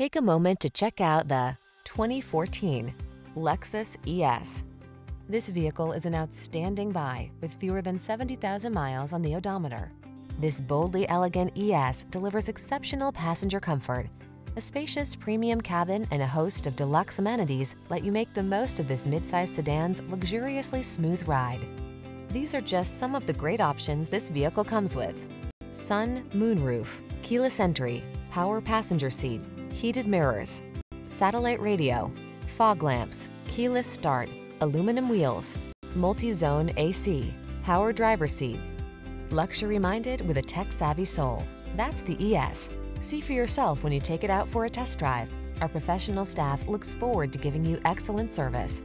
Take a moment to check out the 2014 Lexus ES. This vehicle is an outstanding buy with fewer than 70,000 miles on the odometer. This boldly elegant ES delivers exceptional passenger comfort. A spacious premium cabin and a host of deluxe amenities let you make the most of this midsize sedan's luxuriously smooth ride. These are just some of the great options this vehicle comes with. Sun, moonroof, keyless entry, power passenger seat, heated mirrors, satellite radio, fog lamps, keyless start, aluminum wheels, multi-zone AC, power driver seat. Luxury minded with a tech-savvy soul. That's the ES. See for yourself when you take it out for a test drive. Our professional staff looks forward to giving you excellent service.